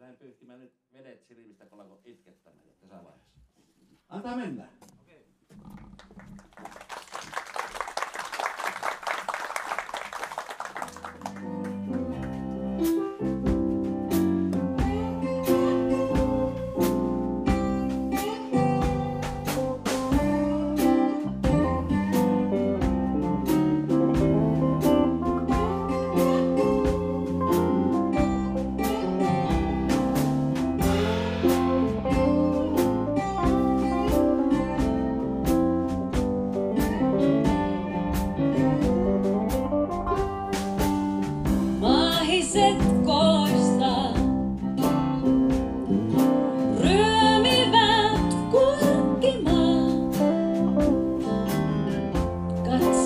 lähden pyyhkimään nyt vedet silmistä, kun alkoi itkettämään tässä vaiheessa. Antaa mennä. Maahiset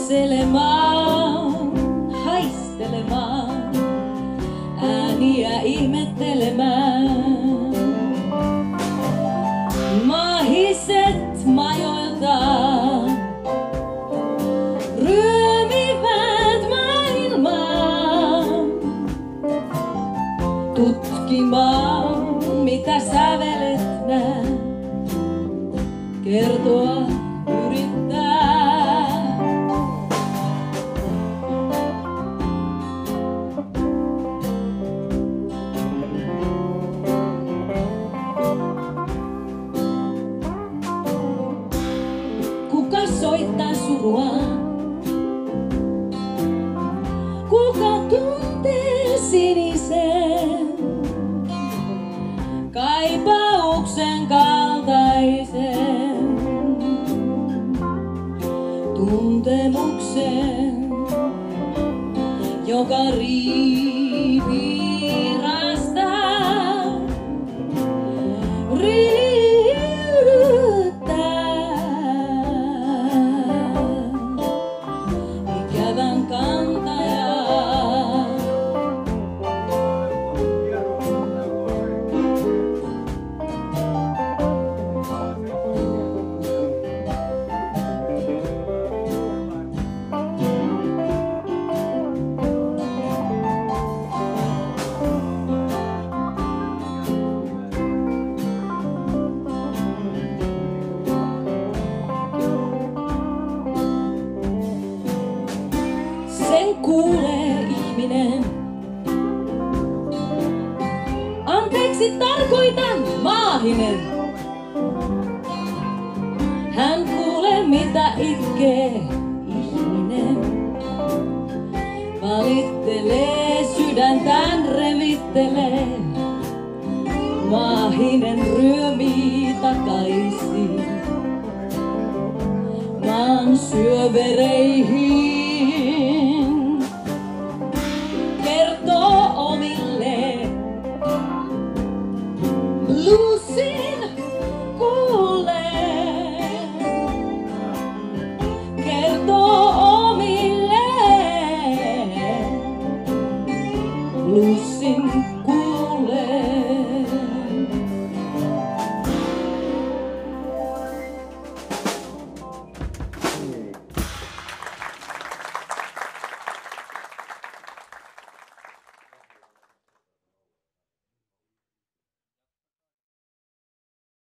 katselemaan, haistelemaan, ääniä ihmettelemään. Maahiset majoiltaan ryömivät maailmaa tutkimaan, mitä sävelet nää. Kertoa soittaa suruaan? Kuka tuntee sinisen? Kaipauksen kaltaisen. Tuntemuksen, joka rivirastaa, Anteeksi tarkoitan maahinen. Hän kuulee mitä itkee ihminen. Valittelee sydäntään revittelee. Maahinen ryömii takaisin maan syövereihin. luz cinco